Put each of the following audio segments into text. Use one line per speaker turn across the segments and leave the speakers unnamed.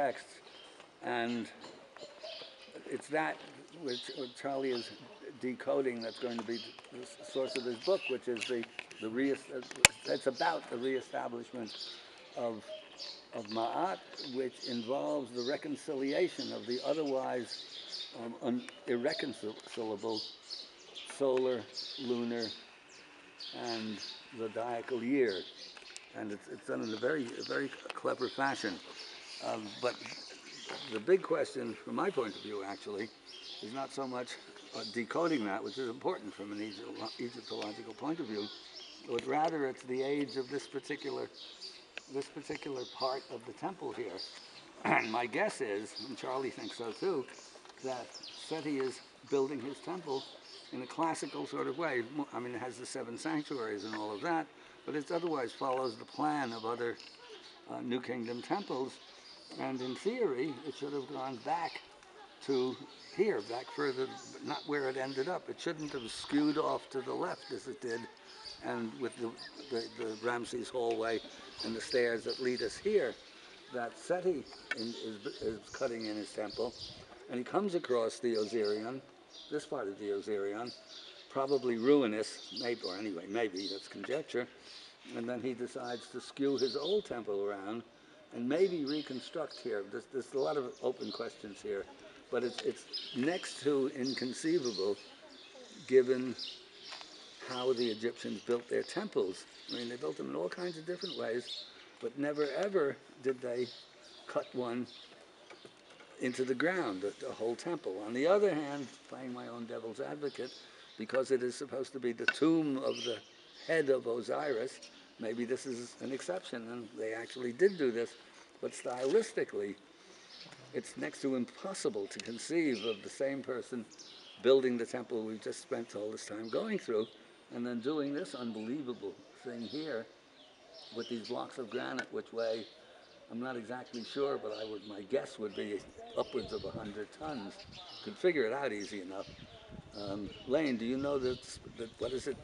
texts, and it's that which, Charlie is decoding that's going to be the source of his book, which is the, the re, it's about the reestablishment of, of Ma'at, which involves the reconciliation of the otherwise um, irreconcilable solar, lunar, and zodiacal year. And it's, it's done in a very, a very clever fashion. Um, but the big question, from my point of view, actually, is not so much uh, decoding that, which is important from an Egyptological point of view, but rather it's the age of this particular, this particular part of the temple here. And my guess is, and Charlie thinks so too, that Seti is building his temple in a classical sort of way. I mean, it has the seven sanctuaries and all of that, but it otherwise follows the plan of other uh, New Kingdom temples. And in theory, it should have gone back to here, back further, not where it ended up. It shouldn't have skewed off to the left as it did, and with the, the, the Ramses hallway and the stairs that lead us here, that Seti in, is, is cutting in his temple, and he comes across the Osirion, this part of the Osirion, probably ruinous, maybe, or anyway, maybe, that's conjecture, and then he decides to skew his old temple around and maybe reconstruct here. There's, there's a lot of open questions here, but it's, it's next to inconceivable given how the Egyptians built their temples. I mean, they built them in all kinds of different ways, but never ever did they cut one into the ground, the, the whole temple. On the other hand, playing my own devil's advocate, because it is supposed to be the tomb of the head of Osiris, maybe this is an exception, and they actually did do this. But stylistically, it's next to impossible to conceive of the same person building the temple we've just spent all this time going through, and then doing this unbelievable thing here with these blocks of granite, which weigh, I'm not exactly sure, but I would, my guess would be upwards of 100 tons. Could figure it out easy enough. Um, Lane, do you know that, that what is it?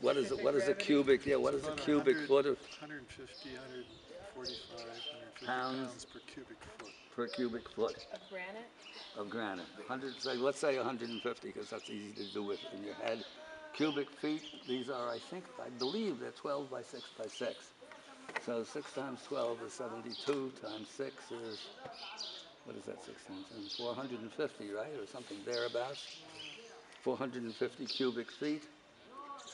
What is it? What is a cubic? Yeah, what is a cubic foot of
150, 145, 150
Pounds.
pounds per cubic foot.
per cubic foot
Of granite?
of granite? 100, say, let's say 150, because that's easy to do with in your head. Cubic feet. These are, I think, I believe they're 12 by 6 by 6. So 6 times 12 is 72 times 6 is what is that? 6 times 7? 450, right, or something thereabouts. 450 cubic feet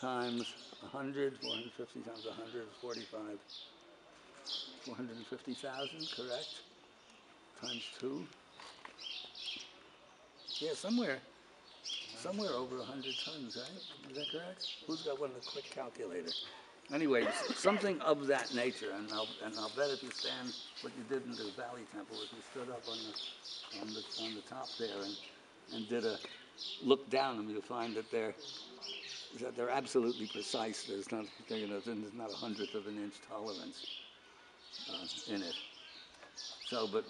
times 100, 450 times 100 is 45. 450,000, correct? Times 2. Yeah, somewhere, somewhere over 100 tons, right? Is that correct? Who's got one of the quick calculators? Anyway, something of that nature, and I'll, and I'll bet if you stand what you did in the Valley Temple, if you stood up on the, on the, on the top there and, and did a look down and you'll find that they're, that they're absolutely precise. There's not, you know, there's not a hundredth of an inch tolerance uh, in it. So, but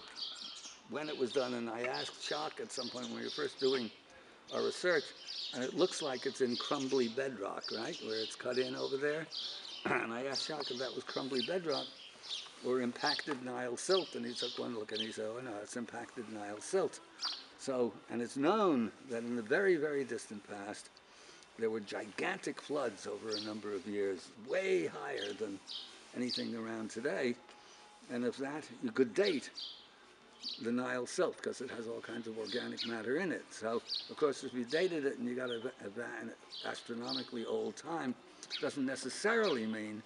when it was done, and I asked Schoch at some point when we were first doing our research, and it looks like it's in crumbly bedrock, right, where it's cut in over there. and I asked Schoch if that was crumbly bedrock or impacted Nile silt, and he took one look and he said, "Oh no, it's impacted Nile silt." So, and it's known that in the very, very distant past, there were gigantic floods over a number of years, way higher than anything around today. And if that, you could date the Nile silt because it has all kinds of organic matter in it. So, of course, if you dated it and you got a, a, an astronomically old time, doesn't necessarily mean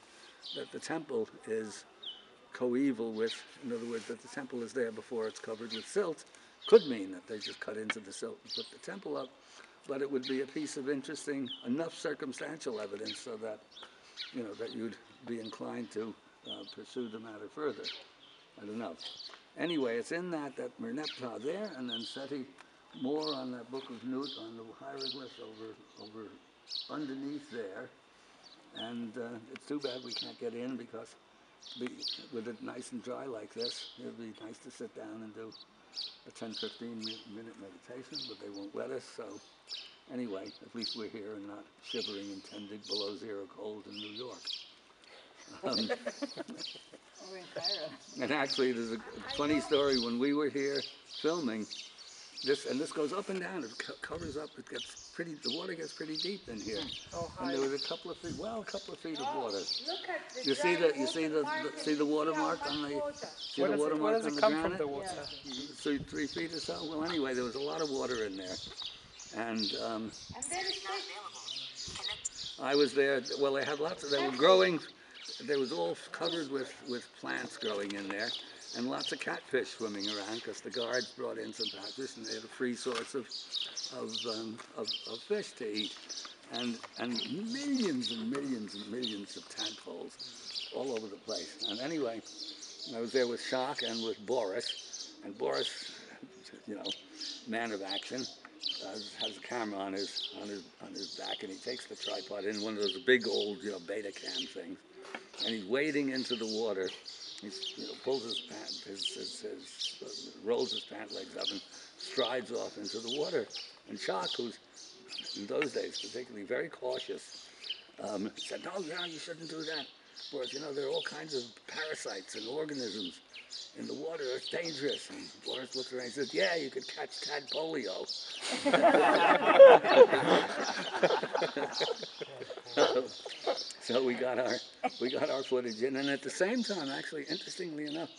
that the temple is coeval with, in other words, that the temple is there before it's covered with silt. Could mean that they just cut into the silt and put the temple up, but it would be a piece of interesting, enough circumstantial evidence so that, you know, that you'd be inclined to uh, pursue the matter further. I don't know. Anyway, it's in that, that Merneptah there, and then Seti more on that book of Nut, on the hieroglyphs over, over underneath there. And uh, it's too bad we can't get in because be, with it nice and dry like this, it'd be nice to sit down and do a 10, 15 mi- minute meditation, but they won't let us. So anyway, at least we're here and not shivering in 10 dig below zero cold in New York. Um, And actually, there's a funny story, when we were here filming, this, and this goes up and down, it co- covers up, it gets pretty, the water gets pretty deep in here. And there was a couple of feet, well, a couple of feet of water.
Look at the
You see
dry
the, you see the,
water
the- see the watermark on the, see
Where
the
does where
watermark
does
on
it
the
come from, the water?
Three, three feet or so, well, anyway, there was a lot of water in there. And, um,
And there is fish.
I was there, well, they had lots of, they were growing, there was all covered with, with plants growing in there, and lots of catfish swimming around, because the guards brought in some catfish, and they had a free source of, of, um, of, of fish to eat. And, and millions and millions and millions of tadpoles all over the place. And anyway, I was there with Schoch and with Boris, and Boris, you know, man of action, has a camera on his on his on his back, and he takes the tripod in one of those big old you know beta cam things, and he's wading into the water. He you know pulls his pant, his, his, his uh, rolls his pant legs up and strides off into the water. And Schoch, who's in those days particularly very cautious, um, said, "No, yeah, you shouldn't do that." You know there are all kinds of parasites and organisms in the water. It's dangerous. And Boris looked around and said, "Yeah, you could catch tadpolio." so we got our we got our footage in, and at the same time, actually, interestingly enough,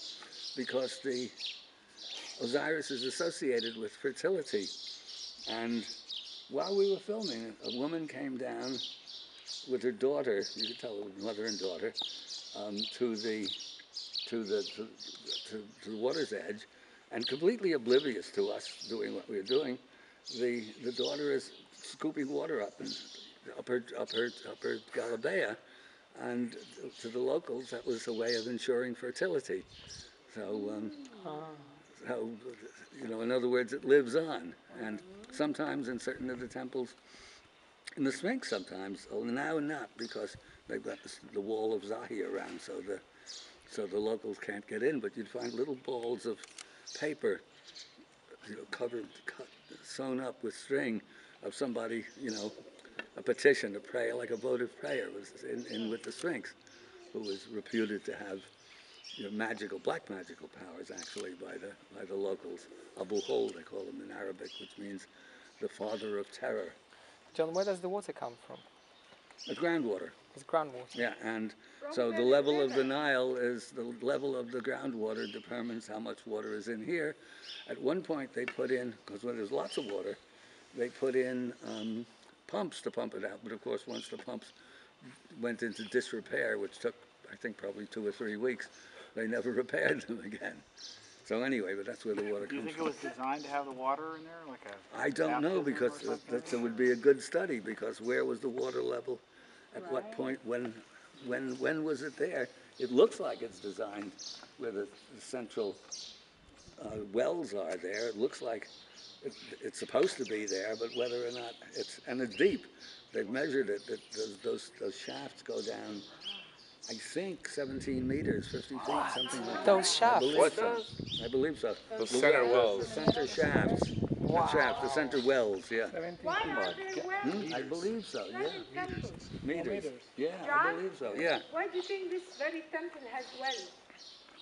because the Osiris is associated with fertility, and while we were filming, a woman came down with her daughter. You could tell it was mother and daughter um, to the to the to, to, to the water's edge, and completely oblivious to us doing what we were doing. The the daughter is scooping water up and up her up her up her galabea, and to the locals that was a way of ensuring fertility. So. Um, so, you know, in other words, it lives on. And sometimes in certain of the temples, in the Sphinx sometimes, oh, now not because they've got the wall of Zahi around, so the so the locals can't get in. But you'd find little balls of paper, you know, covered, cut, sewn up with string, of somebody, you know, a petition, a prayer, like a votive prayer, was in, in with the Sphinx, who was reputed to have you know, magical, black magical powers actually by the by the locals. Abu Hol, they call him in Arabic, which means the father of terror.
John, where does the water come from?
The groundwater.
It's groundwater.
Yeah, and so the level of the Nile is the level of the groundwater determines how much water is in here. At one point, they put in because when there's lots of water, they put in um, pumps to pump it out. But of course, once the pumps went into disrepair, which took I think probably two or three weeks, they never repaired them again. So anyway, but that's where the water comes.
Do you
comes
think it
from.
was designed to have the water in there, like a?
I don't know because
something?
that, that would be a good study because where was the water level? At what point, when, when, when was it there? It looks like it's designed where the, the central uh, wells are there. It looks like it, it's supposed to be there, but whether or not it's, and it's deep. They've measured it, that those, those, those shafts go down, I think seventeen meters, fifty feet, something like that.
Those shafts?
I believe
What
so. I believe so. The
center wells.
The center shafts. The shafts, the center wells, yeah.
Why are there wells
Hmm? I believe so, yeah.
in temples?
Meters. Yeah, I believe so, yeah.
Why do you think this very temple has wells?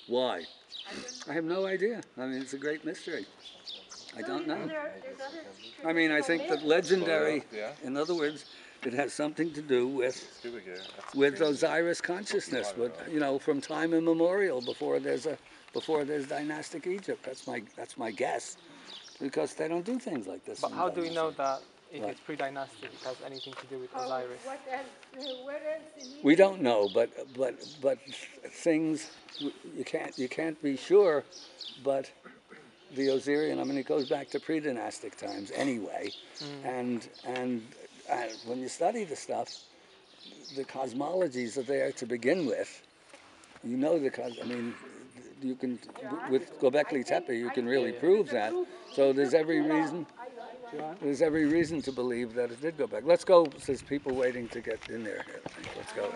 Why? I have no idea. I mean, it's a great mystery. I don't know.
There- there's other
I mean, I think that legendary, in other words, it has something to do with,
Scuba gear. That's
with. Osiris consciousness, with, you know, from time immemorial, before there's a, before there's dynastic Egypt. That's my, that's my guess. Because they don't do things like this.
But how do we know that if
Right.
it's pre-dynastic, it has anything to do with
Oh,
Osiris?
What else, uh, where else in
We don't know, but, but, but things, you can't, you can't be sure, but the Osirion, I mean, it goes back to pre-dynastic times anyway. And, and uh, when you study the stuff, the cosmologies are there to begin with. You know the cos, I mean, you can, with Gobekli Tepe, you can really prove that. So there's every reason, there's every reason to believe that it did go back. Let's go, there's people waiting to get in there. Let's go.